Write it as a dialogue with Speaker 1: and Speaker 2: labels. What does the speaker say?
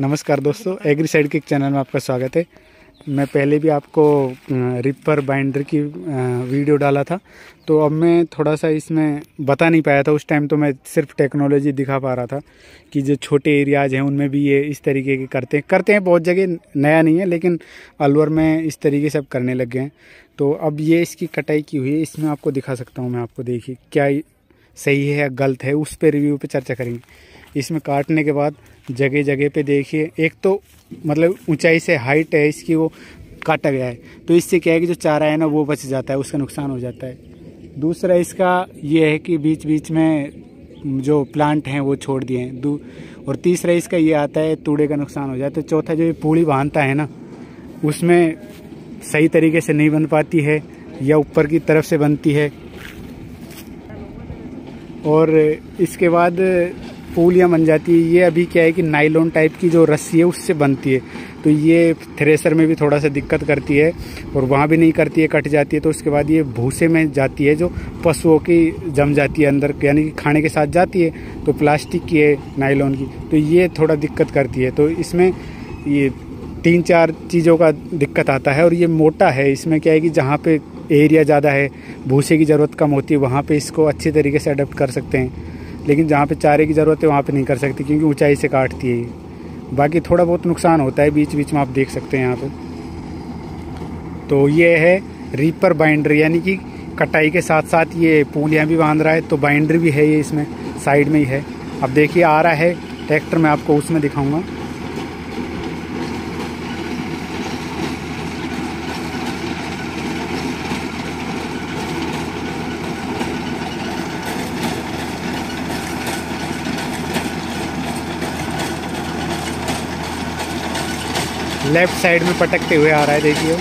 Speaker 1: नमस्कार दोस्तों agree side के चैनल में आपका स्वागत है। मैं पहले भी आपको रिपर बाइंडर की वीडियो डाला था तो अब मैं थोड़ा सा इसमें बता नहीं पाया था। उस टाइम तो मैं सिर्फ़ टेक्नोलॉजी दिखा पा रहा था कि जो छोटे एरियाज़ हैं, उनमें भी ये इस तरीके के करते हैं। करते हैं बहुत जगह, नया नहीं है, लेकिन अलवर में इस तरीके से अब करने लग गए हैं। तो अब ये इसकी कटाई की हुई है, इसमें आपको दिखा सकता हूँ मैं आपको। देखिए, क्या सही है या गलत है, उस पर रिव्यू पर चर्चा करेंगे। इसमें काटने के बाद जगह जगह पे देखिए, एक तो मतलब ऊंचाई से हाइट है, इसकी वो काटा गया है। तो इससे क्या है कि जो चारा है ना, वो बच जाता है, उसका नुकसान हो जाता है। दूसरा इसका ये है कि बीच बीच में जो प्लांट हैं, वो छोड़ दिए हैं। और तीसरा इसका ये आता है, तूड़े का नुकसान हो जाता है। चौथा जो ये पूड़ी बांधता है ना, उसमें सही तरीके से नहीं बन पाती है, या ऊपर की तरफ़ से बनती है और इसके बाद पूलियाँ बन जाती है ये अभी क्या है कि नाइलॉन टाइप की जो रस्सी है, उससे बनती है। तो ये थ्रेसर में भी थोड़ा सा दिक्कत करती है और वहाँ भी नहीं करती है, कट जाती है। तो उसके बाद ये भूसे में जाती है, जो पशुओं की जम जाती है अंदर, यानी कि खाने के साथ जाती है तो प्लास्टिक की है नाइलॉन की। तो ये थोड़ा दिक्कत करती है। तो इसमें ये तीन चार चीज़ों का दिक्कत आता है और ये मोटा है। इसमें क्या है कि जहाँ पे एरिया ज़्यादा है, भूसे की ज़रूरत कम होती है, वहाँ पे इसको अच्छी तरीके से अडेप्ट कर सकते हैं। लेकिन जहाँ पे चारे की ज़रूरत है, वहाँ पे नहीं कर सकती, क्योंकि ऊंचाई से काटती है ये। बाकी थोड़ा बहुत नुकसान होता है बीच बीच में आप देख सकते हैं यहाँ पर तो ये है रीपर बाइंडर यानी कि कटाई के साथ साथ ये पूलियाँ भी बाँध रहा है तो बाइंडर भी है ये इसमें, साइड में ही है। अब देखिए, आ रहा है, ट्रैक्टर मैं आपको उसमें दिखाऊँगा। लेफ़्ट साइड में पटकते हुए आ रहा है देखिए।